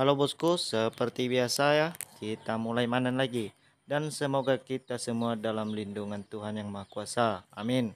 Halo bosku, seperti biasa ya, kita mulai manen lagi. Dan semoga kita semua dalam lindungan Tuhan Yang Maha Kuasa. Amin.